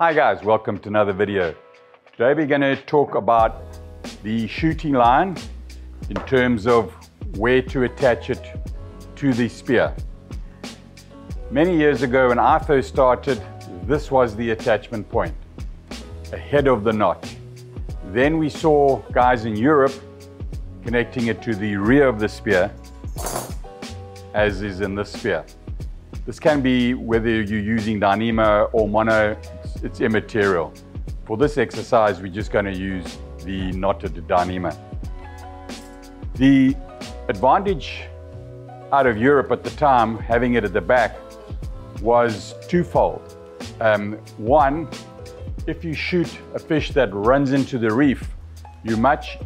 Hi guys, welcome to another video. Today we're going to talk about the shooting line in terms of where to attach it to the spear. Many years ago when I first started, this was the attachment point, ahead of the notch. Then we saw guys in Europe connecting it to the rear of the spear, as is in this spear. This can be whether you're using Dyneema or mono, it's, immaterial. For this exercise, we're just going to use the knotted Dyneema. The advantage out of Europe at the time, having it at the back, was twofold. Um, one, if you shoot a fish that runs into the reef, you're much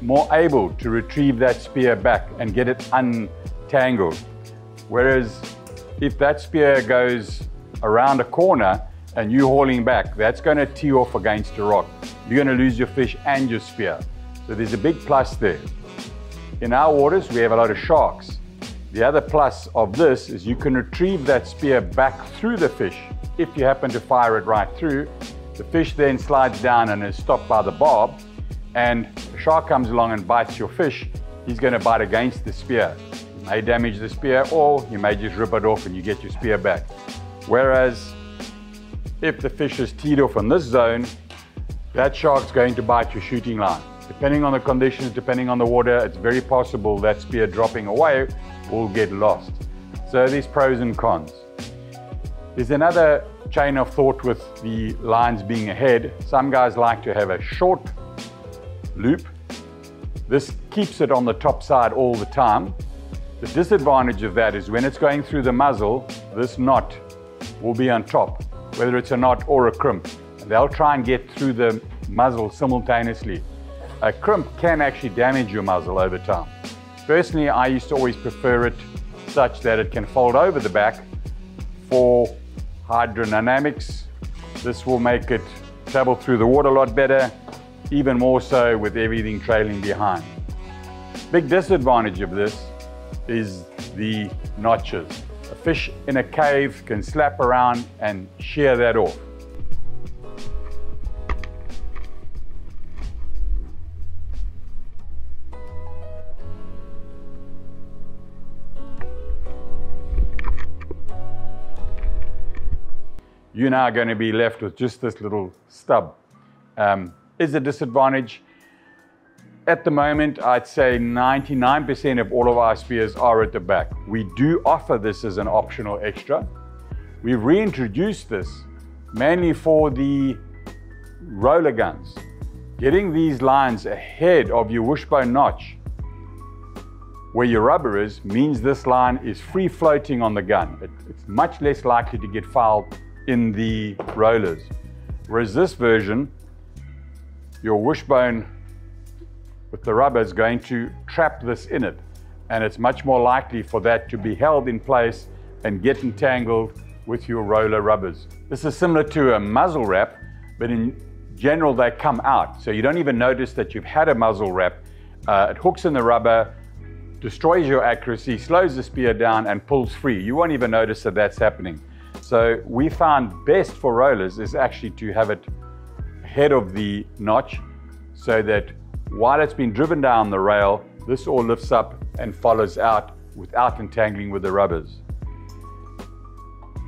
more able to retrieve that spear back and get it untangled. Whereas if that spear goes around a corner and you hauling back, that's going to tee off against a rock. You're going to lose your fish and your spear. So there's a big plus there. In our waters, we have a lot of sharks. The other plus of this is you can retrieve that spear back through the fish. If you happen to fire it right through, the fish then slides down and is stopped by the barb, and a shark comes along and bites your fish, he's going to bite against the spear. You may damage the spear, or you may just rip it off and you get your spear back. Whereas if the fish is teed off in this zone, that shark's going to bite your shooting line. Depending on the conditions, depending on the water, it's very possible that spear dropping away will get lost. So there's pros and cons. There's another chain of thought with the lines being ahead. Some guys like to have a short loop. This keeps it on the top side all the time. The disadvantage of that is when it's going through the muzzle, this knot will be on top, whether it's a knot or a crimp. They'll try and get through the muzzle simultaneously. A crimp can actually damage your muzzle over time. Personally, I used to always prefer it such that it can fold over the back for hydrodynamics. This will make it travel through the water a lot better, even more so with everything trailing behind. Big disadvantage of this is the notches. Fish in a cave can slap around and shear that off. you're now going to be left with just this little stub. Um, is a disadvantage. At the moment, I'd say 99% of all of our spears are at the back. We do offer this as an optional extra. We've reintroduced this mainly for the roller guns. Getting these lines ahead of your wishbone notch where your rubber is means this line is free floating on the gun. It, it's much less likely to get fouled in the rollers. Whereas this version, your wishbone with the rubber is going to trap this in it. And it's much more likely for that to be held in place and get entangled with your roller rubbers. This is similar to a muzzle wrap, but in general they come out. So you don't even notice that you've had a muzzle wrap. Uh, it hooks in the rubber, destroys your accuracy, slows the spear down and pulls free. You won't even notice that that's happening. So we found best for rollers is actually to have it ahead of the notch so that while it's been driven down the rail, this all lifts up and follows out without entangling with the rubbers.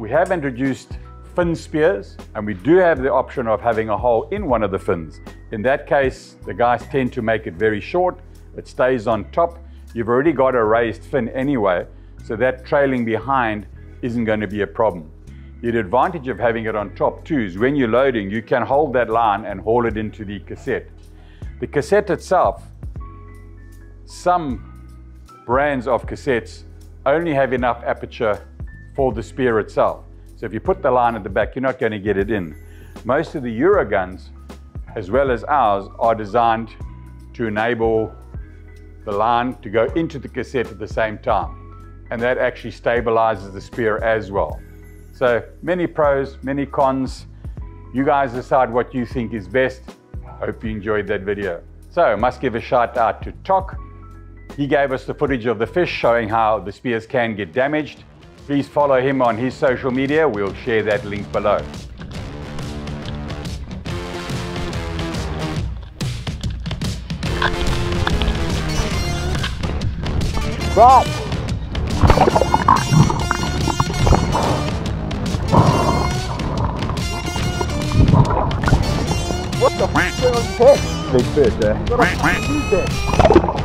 We have introduced fin spears and we do have the option of having a hole in one of the fins. In that case, the guys tend to make it very short. It stays on top. You've already got a raised fin anyway, so that trailing behind isn't going to be a problem. The advantage of having it on top too is when you're loading, you can hold that line and haul it into the cassette. The cassette itself, some brands of cassettes only have enough aperture for the spear itself. So if you put the line at the back, you're not going to get it in. Most of the Euroguns, as well as ours, are designed to enable the line to go into the cassette at the same time. And that actually stabilizes the spear as well. So many pros, many cons. You guys decide what you think is best. Hope you enjoyed that video. So must give a shout out to TOC. He gave us the footage of the fish showing how the spears can get damaged. Please follow him on his social media. We'll share that link below. Right. The f*** is on his head? Big fish, eh? What a f*** is that?